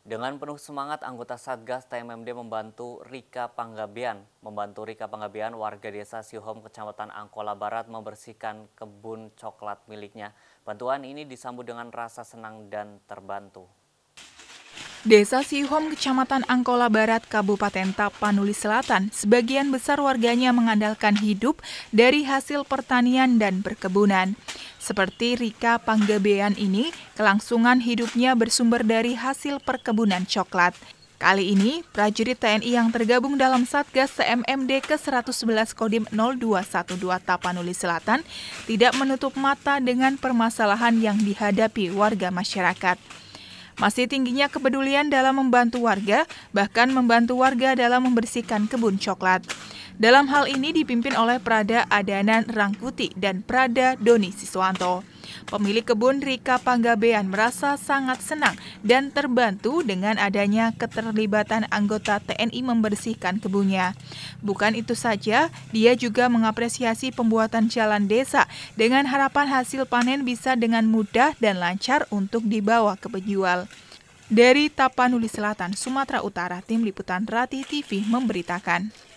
Dengan penuh semangat, anggota Satgas TMMD membantu Rika Panggabean. Membantu Rika Panggabean, warga desa Sihom, Kecamatan Angkola Barat membersihkan kebun coklat miliknya. Bantuan ini disambut dengan rasa senang dan terbantu. Desa Sihom, Kecamatan Angkola Barat, Kabupaten Tapanuli Selatan, sebagian besar warganya mengandalkan hidup dari hasil pertanian dan perkebunan. Seperti Rika Panggabean ini, kelangsungan hidupnya bersumber dari hasil perkebunan coklat. Kali ini, prajurit TNI yang tergabung dalam Satgas CMMD ke-111 Kodim 0212 Tapanuli Selatan tidak menutup mata dengan permasalahan yang dihadapi warga masyarakat. Masih tingginya kepedulian dalam membantu warga, bahkan membantu warga dalam membersihkan kebun coklat. Dalam hal ini dipimpin oleh Prada Adanan Rangkuti dan Prada Doni Siswanto. Pemilik kebun Rika Panggabean merasa sangat senang dan terbantu dengan adanya keterlibatan anggota TNI membersihkan kebunnya. Bukan itu saja, dia juga mengapresiasi pembuatan jalan desa dengan harapan hasil panen bisa dengan mudah dan lancar untuk dibawa ke penjual. Dari Tapanuli Selatan, Sumatera Utara, Tim Liputan Rati TV memberitakan.